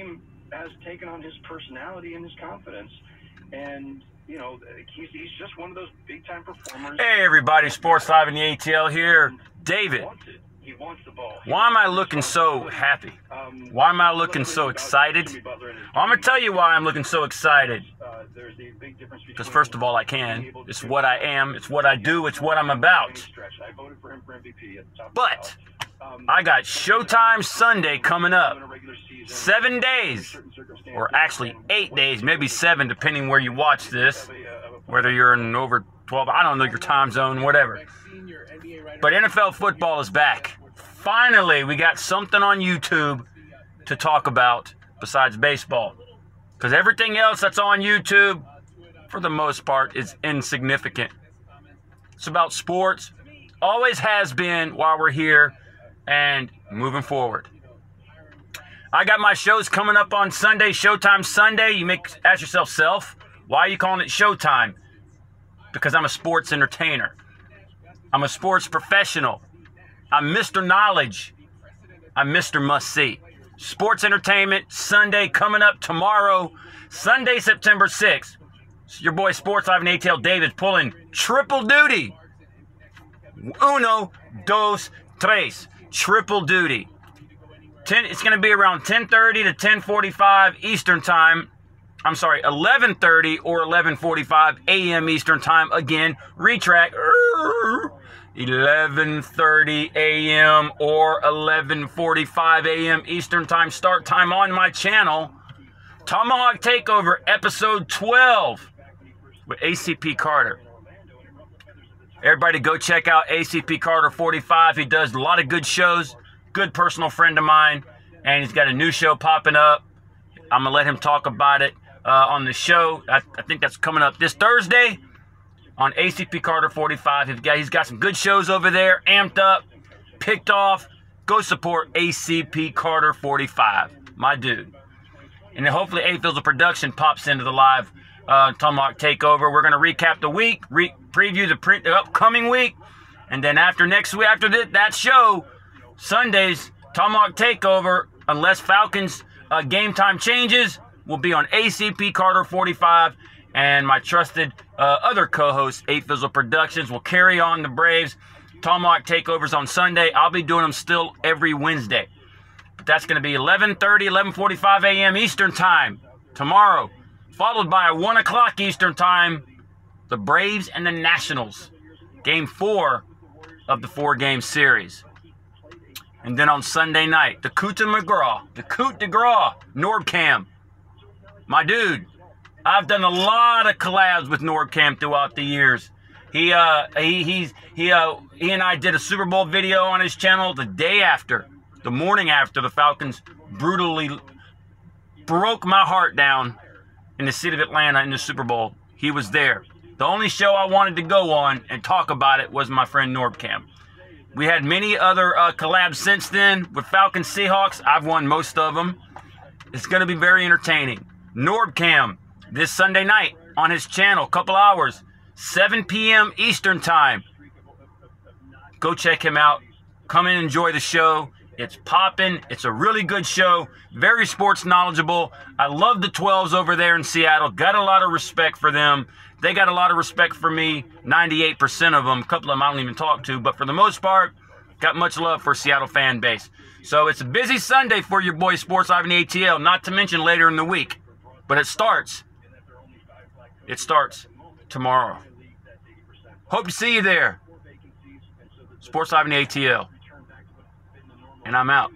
team has taken on his personality and his confidence, and you know he's he's just one of those big time performers. Hey everybody, Sports Live in the ATL here. David, He wants it. He wants the ball. why am I looking so happy? Um, Why am I looking so excited? I'm gonna tell you why I'm looking so excited. Uh, there's a big difference Because first of all, I can. It's what I am. It's what I do. It's what I'm about. Stretch. I voted for him for MVP at the top of the But I got Showtime Sunday coming up. in a regular season, Seven days, or actually eight days, maybe seven, depending where you watch this. uh, Whether you're in over 12, I don't know your time zone, whatever. But NFL football is back. Finally, we got something on YouTube to talk about besides baseball. Because everything else that's on YouTube, for the most part, is insignificant. It's about sports, always has been while we're here, and moving forward. I got my shows coming up on Sunday, Showtime Sunday. You make ask yourself, self, why are you calling it Showtime? Because I'm a sports entertainer. I'm a sports professional. I'm Mr. Knowledge. I'm Mr. Must See. Sports entertainment Sunday coming up tomorrow, Sunday, September 6th. It's your boy Sports Live and ATL David pulling triple duty. Uno, dos, tres. Triple duty. 10, it's going to be around 10:30 to 10:45 Eastern Time. I'm sorry, 11:30 or 11:45 a.m. Eastern Time. Again, retract. 11:30 a.m. or 11:45 a.m. Eastern Time start time on my channel. Tomahawk Takeover episode 12 with ACP Carter. Everybody go check out ACP Carter 45. He does a lot of good shows. Good personal friend of mine. And he's got a new show popping up. I'm going to let him talk about it uh, on the show. I, I think that's coming up this Thursday on ACP Carter 45. He's got, he's got some good shows over there. Amped up, picked off. Go support ACP Carter 45. My dude. And then hopefully A Fields of Production pops into the live uh, Tomahawk Takeover. We're going to recap the week, re- preview the, pre- the upcoming week, and then after next week, after th- that show, Sundays, Tomahawk Takeover, unless Falcons uh, game time changes, will be on ACP Carter 45. And my trusted uh, other co host, Eight Fizzle Productions, will carry on the Braves. Tomahawk Takeovers on Sunday. I'll be doing them still every Wednesday. But that's going to be 11:30, 11:45 a.m. Eastern Time tomorrow, followed by a one o'clock Eastern Time, the Braves and the Nationals, Game Four of the four-game series. And then on Sunday night, the Coot and McGraw, the Coot de Gras, Norbcam. My dude, I've done a lot of collabs with Norbcam throughout the years. He uh he he's he uh he and I did a Super Bowl video on his channel the day after, the morning after the Falcons brutally broke my heart down in the city of Atlanta in the Super Bowl. He was there. The only show I wanted to go on and talk about it was my friend Norbcam. We had many other uh, collabs since then with Falcons Seahawks. I've won most of them. It's going to be very entertaining. Norbcam this Sunday night on his channel, couple hours, 7 p.m. Eastern Time. Go check him out. Come and enjoy the show. It's popping. It's a really good show. Very sports knowledgeable. I love the 12s over there in Seattle. Got a lot of respect for them. They got a lot of respect for me. 98% of them. A couple of them I don't even talk to. But for the most part, got much love for Seattle fan base. So it's a busy Sunday for your boy Sports Live and ATL, not to mention later in the week. But it starts. It starts tomorrow. Hope to see you there. Sports Live and ATL. And I'm out.